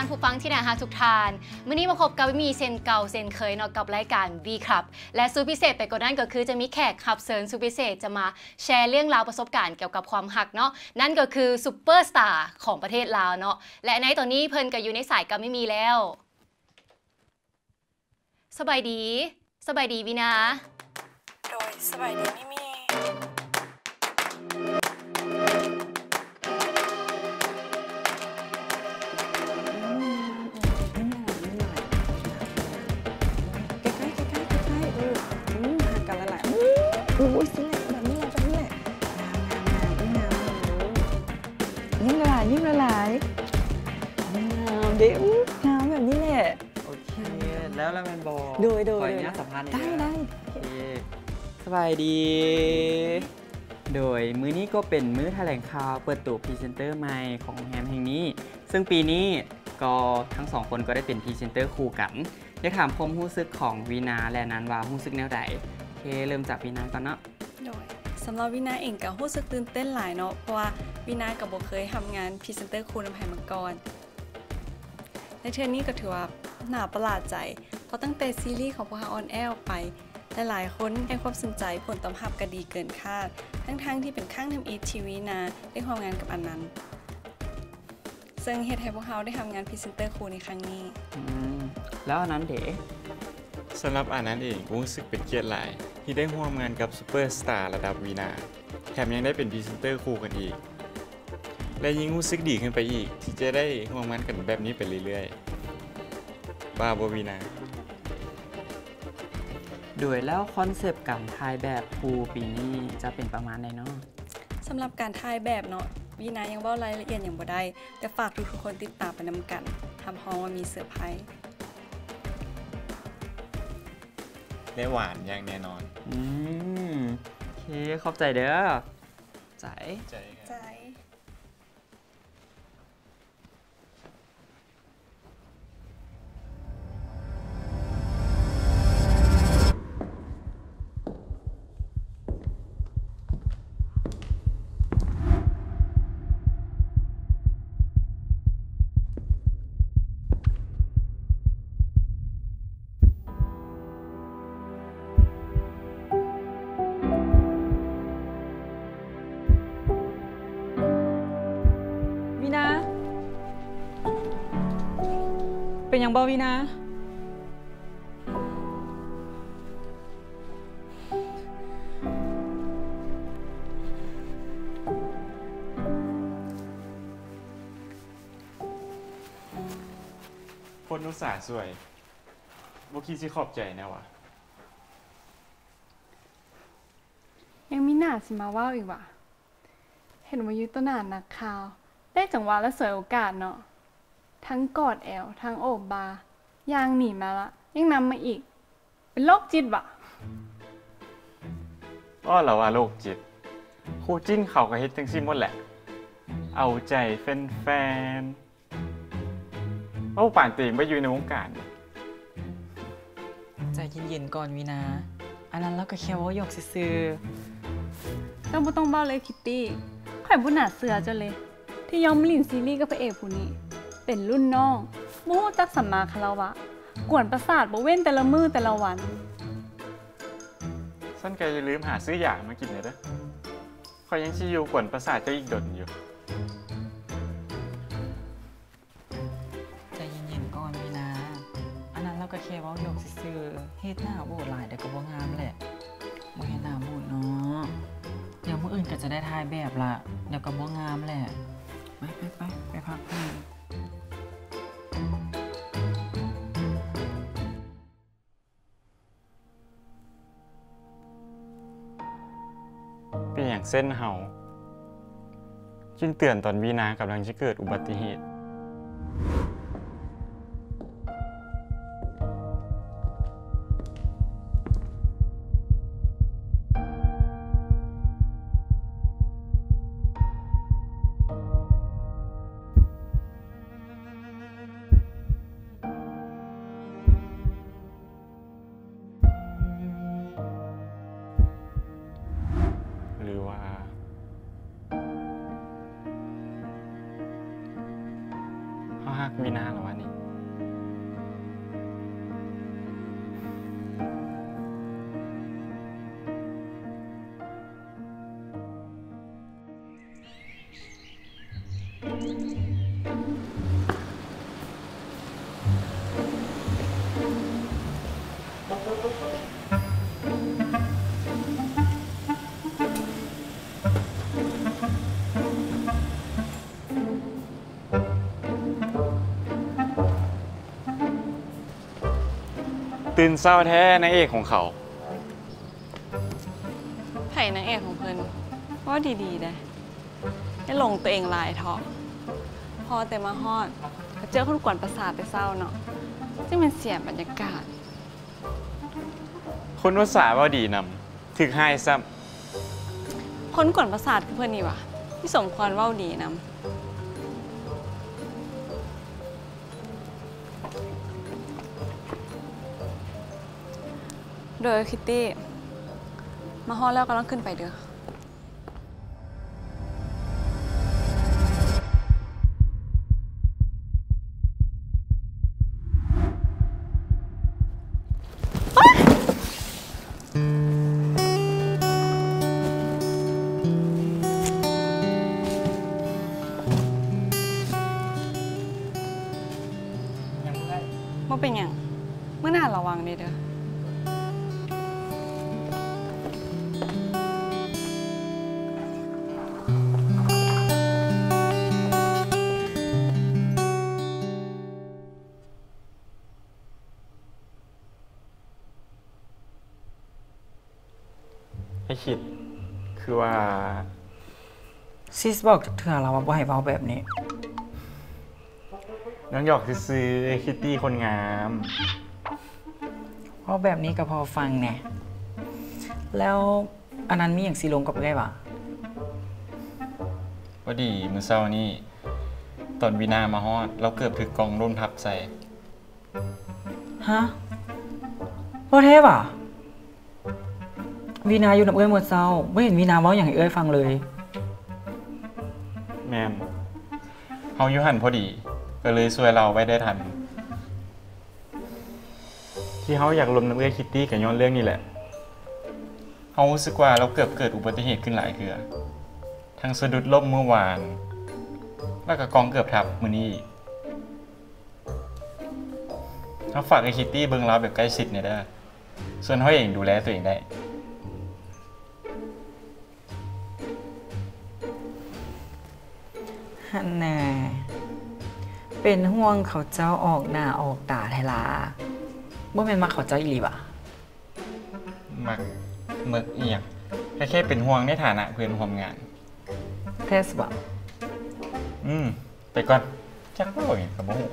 านผู้ฟังที่น่าฮักทุกทาน มื้อนี้มาพบกับมีเซนเก่าเซนเคยเนาะกับรายการ V ครับและสูตรพิเศษไปกว่านั้นก็คือจะมีแขกขับเซิร์นสูตรพิเศษจะมาแชร์เรื่องราวประสบการณ์เกี่ยวกับความหักเนาะนั่นก็คือซูเปอร์สตาร์ของประเทศลาวเนาะและในตอนนี้เพิ่นก็อยู่ในสายกับไม่มีแล้ว สบายดี สบายดีวินา โดยสบายดีไม่มี โดยโดยขออโดนุยญาตสัมภาษณ์นิได้นึงได้โอเคสบายดี โดยมื้อนี้ก็เป็นมื้อแถลงข่าวเปิดตัวพรีเซนเตอร์ใหม่ของแฮมแห่งนี้ ซึ่งปีนี้ก็ทั้งสองคนก็ได้เป็นพรีเซนเตอร์คู่กันอยากถามความรู้สึกของวีนาและนันว่ารู้สึกแนวใดโอเคเริ่มจากวีนาก่อนเนาะโดยสำหรับวินาเองก็รู้สึกตื่นเต้นหลายเนาะเพราะว่าวินากับโบเคยทำงานพรีเซนเตอร์คูน้ำแผ่มาก่อ นในเทือนี้ก็ถือว่าหนาประหลาดใจ เพราะตั้งแต่ซีรีส์ของพวกเราออนแอร์ออกไปหลายๆคนให้ความสนใจผลตอบรับก็ดีเกินคาด ทั้งๆที่เป็นข้างทำอีทีวีนาได้ทำงานกับอันนั้น ซึ่งเฮ็ดให้พวกเราได้ทำงานพรีเซนเตอร์คูในครั้งนี้อืมแล้วอันนั้นเด๋สำหรับอานั้นเองก็รู้สึกเป็นเกียรติหลาย ที่ได้ร่วมงานกับซูเปอร์สตาร์ระดับวีนา แถมยังได้เป็นพรีเซนเตอร์คู่กันอีก และยิ่งรู้สึกดีขึ้นไปอีก ที่จะได้ร่วมงานกันแบบนี้ไปเรื่อยๆ บ้าบวีนาโดยแล้วคอนเซปต์การถ่ายแบบภูปีนี้จะเป็นประมาณไหนเนาะสำหรับการถ่ายแบบเนาะวีนายังเว่ารายละเอียดอย่างบ่ได้ แต่ฝากทุกๆคนติดตามไปนำกันทำฮองว่ามีเซอร์ไพรส์และหวานอย่างแน่นอน อืม โอเค ขอบใจเด้อใจใจ เป็นอย่างบอวีนาคนอุตส่าห์สวยบ่คิดสิขอบใจแนะวะ ยังมีหน้าสิมาว่าวอีกว่ะ เห็นว่ายุต้นหนานนักข่าว ได้จังหวะและสวยโอกาสเนาะ ทั้งกอดแอวทั้งโอบบายางหนีมาละ ยังนำมาอีก เป็นโรคจิตว่ะอ้อเหรอว่าโรคจิตครูจิ้นเขาก็เฮ็ดจังซี่หมดแหละ เอาใจแฟนๆเอาป่านตัวเองไปอยู่ในวงการ ใจเย็นๆก่อนวีนา อันนั้นเราก็แค่เว่าหยอกซื่อต้องบ่ต้องเบ้าเลยคิตตี้ข่อยบุญหนาเสือเจ้าเลย ที่ยอมลินซีรีส์กับพระเอกผู้นี้ เป็นรุ่นน้องบ่ฮู้จักสัมมาคารวะ กวนประสาทบ่เว้นแต่ละมือแต่ละวันสั้นแกอย่าลืมหาซื้ออย่างมากินเลยเด้อคอยยังชิอยู่กวนประสาทเจ้าอีกดนอยู่ๆใจเย็นๆก่อนวีนา อันนั้นเราก็แค่เว่าหยอกซื่อๆเฮ็ดหน้าโบดหลายแต่ก็บ่งามแหละบ่เฮ็ดหน้าโบดเนาะเดี๋ยวมื้ออื่นก็จะได้ถ่ายแบบละเดี๋ยวก็บ่งามแหละ ไปไปไปไปพักผ่อน เป็นอย่างเส้นเห่าจิ้นเตือนตอนวีนากำลังจะเกิดอุบัติเหตุากมีนาแล้ววัน ตื่นเศร้าแท้นางเอกของเขา ไผ่นางเอกของเพิ่นว่าดีๆได้ให้ลงตัวเองหลายเถาะพอแต่มาฮอดก็เจอคนกวนประสาทแต่เศร้าเนาะจึงเป็นเสียบรรยากาศ คนภาษาว่าดีนำถึกให้ซ้คนกวนประสาทคือเพื่อนนี่วะที่สมควรเว้าดีนำ โดยคิตตี้ มาฮอดแล้วก็ต้องขึ้นไปเด้อว่าเป็นอย่างเมื่อหน้าระวังดีเด้อ คิด คือว่า ซิสบอกจากเธอเราว่าบ่ให้เว้าแบบนี้ น้องหยอกซื้อๆไอ้คิตตี้คนงาม เพราะแบบนี้ก็พอฟังแหน่แล้วอันนั้นมีอย่างสีลงกับเอ้ยวะพอดีมือเศร้านี่ ตอนวีนามาฮอด เราเกือบถึกกองร่นทับใส่ ฮะบ่แท้วะ วีนาอยู่กับเอ้ยหมดเศร้าไม่เห็นวีนาเว้าอย่างให้เอ้ยฟังเลย แมนเฮาอยู่หันพอดี ก็เลยช่วยเราไว้ได้ทัน ที่เฮาอยากลมน้ำเอื้อคิตตี้กับย้อนเรื่องนี้แหละเฮารู้สึกว่าเราเกือบเกิดอุบัติเหตุขึ้นหลายเทื่อทั้งสะดุดล่มเมื่อวาน แล้วก็กองเกือบทับมือนี้อีกเฮาฝากไอ้คิตตี้เบิ่งเราแบบใกล้ชิดเนี่ยเด้อส่วนเฮาเองดูแลตัวเองได้ ฮันแน่เป็นห่วงเขาเจ้าออกหน้าออกตาไทลาบ่แม่นมาเขาเจ้าอีหลีบ่ะมักเมึกเอียงแค่แค่เป็นห่วงในฐานะเพื่อนร่วมงาน เทสบ่ะอืม ไปก่อน จักบ่อยกับบ่ฮู้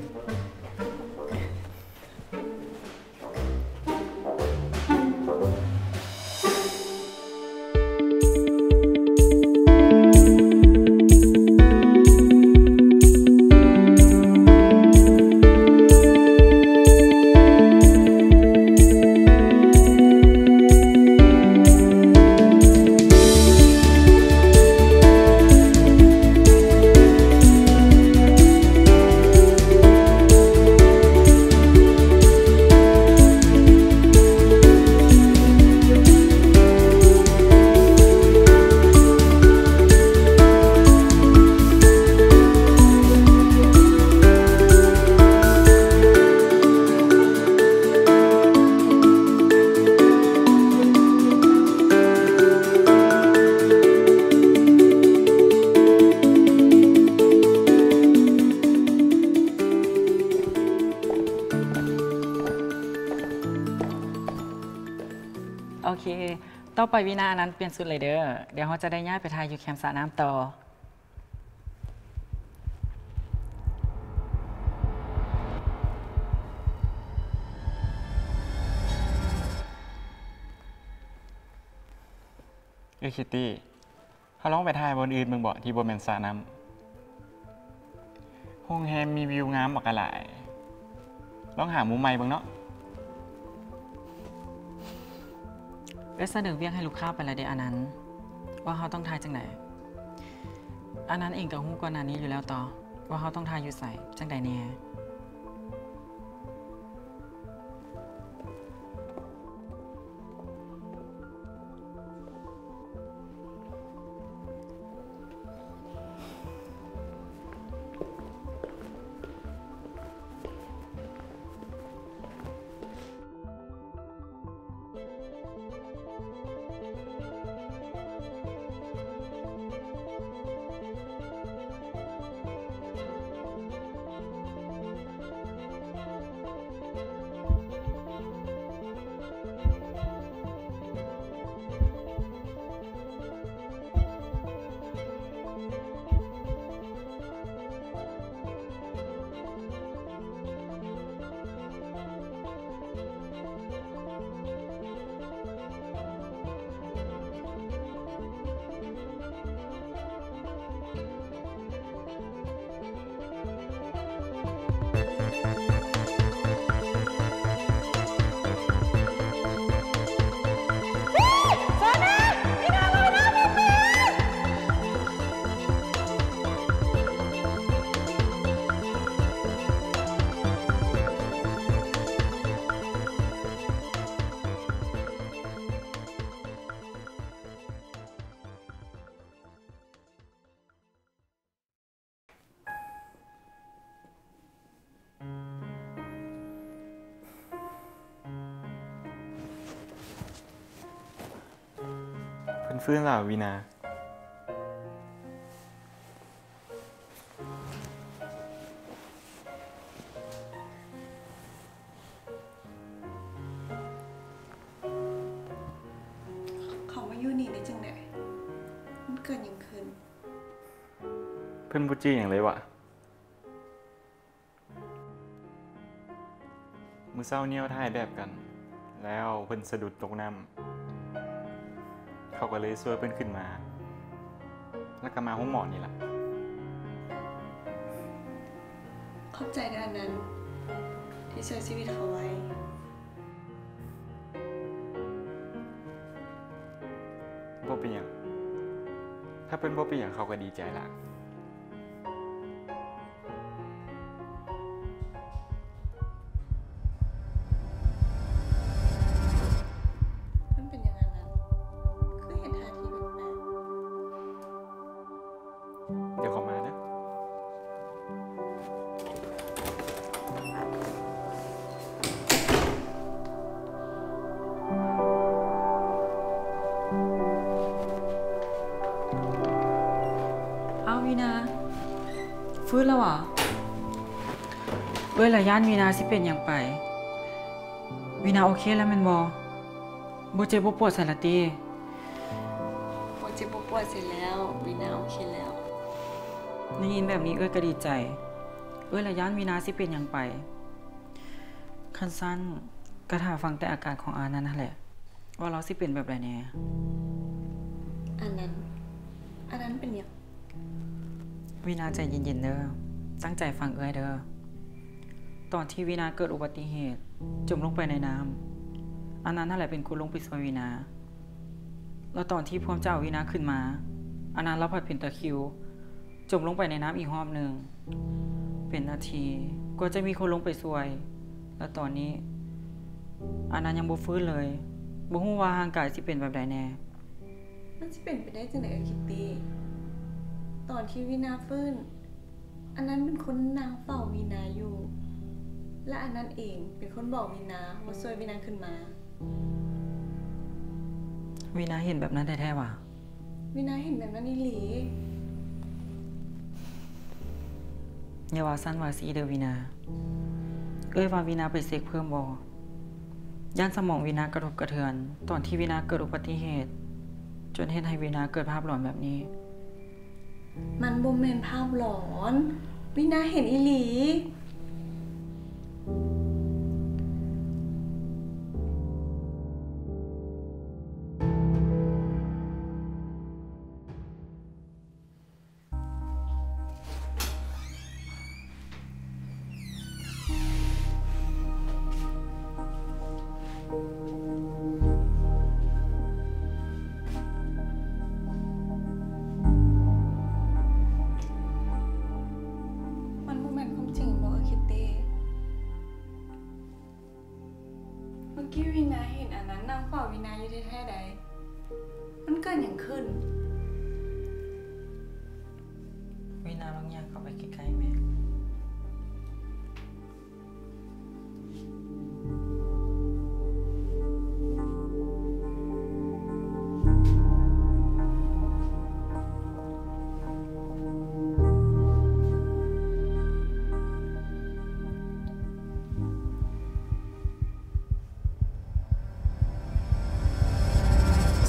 ต่อไปวีนาอันนั้นเปลี่ยนสุดเลยเด้อ เดี๋ยวเขาจะได้ย้ายไปทายอยู่แคมป์สระน้ำต่อเอ้ยคิตตี้เขาลองไปถ่ายบนอื่นเบิ่งบ่ที่บ่แม่นสระน้ำโรงแรมมีวิวงามบักกะหลายลองหามุมใหม่บิ่งเนาะ เอ้ยเสนอเวียงให้ลูกค้าไปแล้วเดอันนั้น ว่าเขาต้องทายจังไหนอันนั้นเองกับฮู้ก่อนหน้านี้อยู่แล้วต่อ ว่าเขาต้องทายอยู่ใส่จังใดเนี่ย ฟื้นแล้ววีนาเขามาอยู่นี่ได้จังไดมันเกิดหยังขึ้นเพิ่นบ่จื้อหยังเลยวะมื้อเช้าเนี่ยถ่ายแบบกัน แล้วเพิ่นสะดุดตกน้ำ เขาก็เลยช่วยเพิ่นขึ้นมา แล้วก็มาห้องหมอนี่ล่ะขอบใจในอันนั้น ที่ช่วยชีวิตเขาไว้ บ่เป็นหยังถ้าเพิ่นบ่เป็นหยังเขาก็ดีใจละ เดี๋ยวเขามานะอ้าววีนา ฟื้นแล้วเหรอเอ้ยละย่านวีนาสิเป็นอย่างไป วีนาโอเคแล้วแมันบอบ่เจ็บบ่ปวดใส่ละตีๆพอเจ็บปวดเสร็จแล้ววีนาโอเคแล้ว ได้ยินแบบนี้เอ้ยก็ดีใจ เอ้ยละย่านวีนาสิเป็นอย่างไปคันสั้นกระถาฟังแต่อาการของอานั่นนั่นแหละ ว่าเราสิเป็นแบบไรแน่อันนั้น อันนั้นเป็นอย่างวีนาใจเย็นๆเด้อตั้งใจฟังเอ้ยเด้อตอนที่วีนาเกิดอุบัติเหตุ จมลงไปในน้ำอันนั้นนั่นแหละเป็นคุณลุงปิสวยวีนา แล้วตอนที่พวกเจ้าวีนาขึ้นมาอันนั้นเราผัดเป็นตะคริว จมลงไปในน้ำอีกรอบหนึ่ง เป็นนาทีกว่าจะมีคนลงไปช่วย แล้วตอนนี้อันนั้นยังบ่ฟื้นเลยบ่ฮู้ว่าร่างกายสิเป็นแบบใดแน่ มันจะเป็นไปได้จังไหนกับคิตตี้ ตอนที่วีนาฟื้น อันนั้นเป็นคนนางเฝ้าวีนาอยู่ และอันนั้นเองเป็นคนบอกวีนาว่าช่วยวีนาขึ้นมาวีนาเห็นแบบนั้นแท้ๆว่ะวีนาเห็นแบบนั้นอีหลี อย่าว่าสั้นว่าสีเดอวินา เอ้ยว่าวินาไปเซกเพิ่มบอย่านสมองวินากระทบกระเทือน ตอนที่วินาเกิดอุบัติเหตุ จนเห็นให้วินาเกิดภาพหลอนแบบนี้ มันบ่แมนภาพหลอน วินาเห็นอีหลี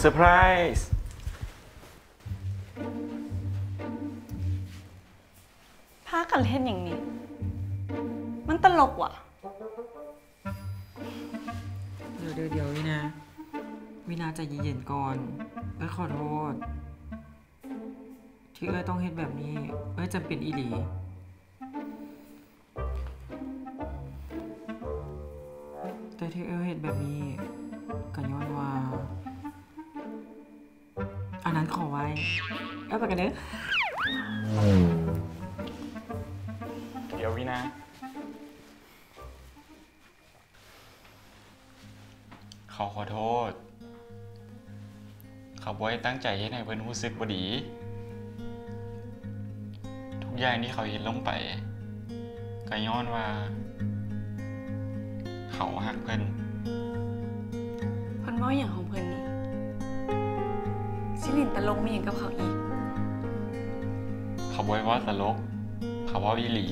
เซอร์ไพรส์พากันเล่นอย่างนี้ มันตลกว่ะ เดี๋ยวเดี๋ยวเดี๋ยววินาวินาใจเย็นๆก่อนเอื้อยขอโทษ ที่เอื้อยต้องเฮ็ดแบบนี้ เอื้อยจำเป็นอีหลีแต่ที่เอ้ยเฮ็ดแบบนี้ก็ย้อน นั้นขอไว้เอ้ยไปกันเด้อเดี๋ยววินาเขาขอโทษ เขาบ่ได้ตั้งใจเฮ็ดให้เพิ่นรู้สึกบ่ดี ทุกอย่างที่เขาเฮ็ดลงไปก็ย้อนว่า เขาหักเพิ่นเพิ่นเว่าอย่างของเพิ่นนี่ซิ ลินตลกมีอย่างกับเขาอีก เขาบ่ได้เว่าตลก เขาว่าอีหลี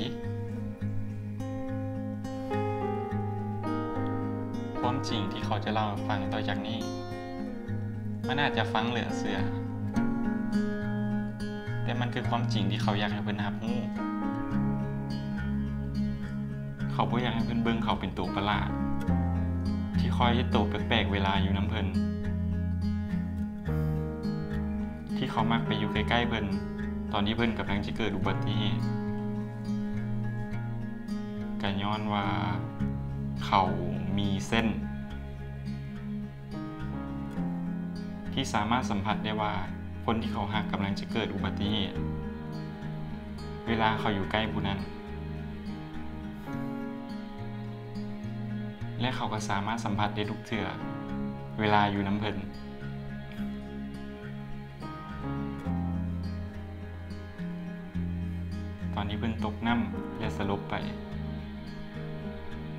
ความจริงที่เขาจะเล่าฟังต่อจากนี้ มันอาจจะฟังเหลือเสือ แต่มันคือความจริงที่เขาอยากให้เพิ่นรับรู้เขาบ่อยากให้เพิ่นเบิ่งเขาเป็นตัวประหลาด ที่คอยเฮ็ดตัวแปลกๆเวลาอยู่น้ำเพลิน ที่เขามักไปอยู่ใกล้ๆเพิ่นตอนที่เพิ่นกำลังจะเกิดอุบัติเหตุก็ย้อนว่าเขามีเส้น ที่สามารถสัมผัสได้ว่าคนที่เขาหักกำลังจะเกิดอุบัติเหตุ เวลาเขาอยู่ใกล้ผู้นั้น และเขาก็สามารถสัมผัสได้ทุกเทื่อ เวลาอยู่น้ำเพิ่น นที่เพิ่นตกน้ำและสลบไป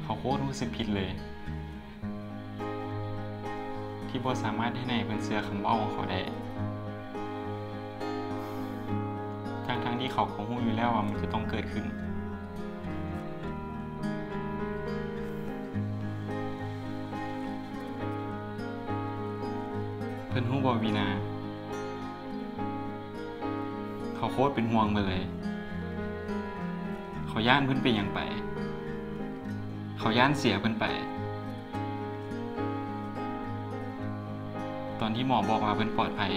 เขาโคตรรู้สึกผิดเลย ที่บ่สามารถให้ในเพิ่นเสือคำเว้าของเขาได้ทั้งทั้งๆที่เขาก็รู้อยู่แล้วว่ามันจะต้องเกิดขึ้น เพิ่นรู้บ่วีนา เขาโคตรเป็นห่วงไปเลย เขาย่านเพิ่นเป็นอย่างไป เขาย่านเสียเพิ่นไป ตอนที่หมอบอกว่าเพิ่นปลอดภัย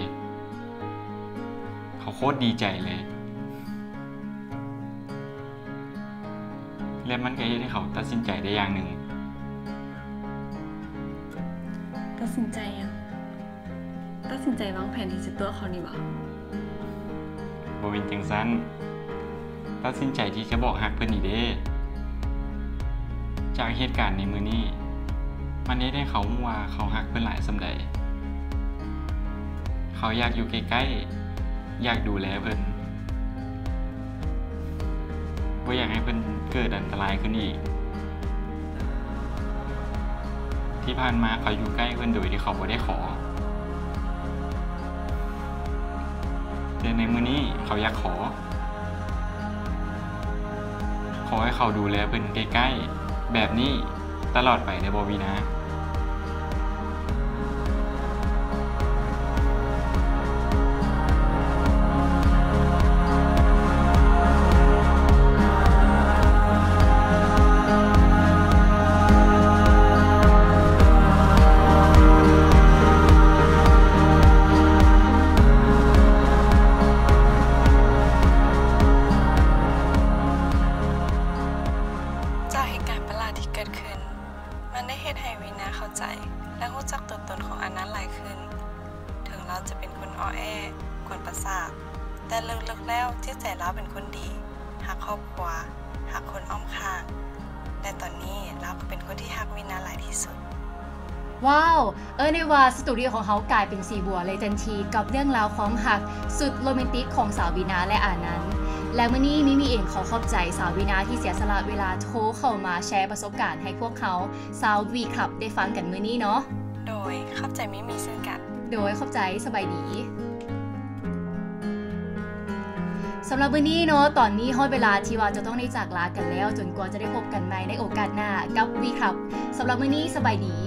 เขาโคตรดีใจเลย และมันก็เฮ็ดให้เขาตัดสินใจได้อย่างหนึ่งตัดสินใจยังตัดสินใจวางแผนที่จะตัวเขานี่บ่บ่เป็นจังซั้น ตัดสินใจที่จะบอกฮักเพิ่นนี่เด้ จากเหตุการณ์ในมือนี้ มันเฮ็ดให้เขารู้ว่าเขาฮักเพิ่นหลายสำใด เขาอยากอยู่ใกล้ๆ อยากดูแลเพิ่นบ่อยากให้เพิ่นเกิดอันตรายขึ้นอีก ที่ผ่านมาเขาอยู่ใกล้เพิ่นโดยที่เขาบ่ได้ขอแต่ในมือนี้เขาอยากขอ ขอให้เขาดูแลเพิ่นใกล้ๆ แบบนี้ตลอดไปในบวีนะ ตูดิโอของเขากลายเป็นสีบัวเลยทันที กับเรื่องราวความหักสุดโรแมนติกของสาววีนาและอานันต์และมื่อนี้มิมีเองขอขอบใจสาววีนาที่เสียสละเวลาโทรเข้ามาแชร์ประสบการณ์ให้พวกเขาสาววีคลับได้ฟังกันมื้อนี้เนาะโดยเข้าใจไม่มีเช่นกัน โดยขอบใจสบายดีสำหรับวันนี้เนาะ ตอนนี้ฮอดเวลาที่ว่าจะต้องได้จากลากันแล้ว จนกว่าจะได้พบกันใหม่ในโอกาสหน้ากับวีครับสำหรับวันนี้สบายดี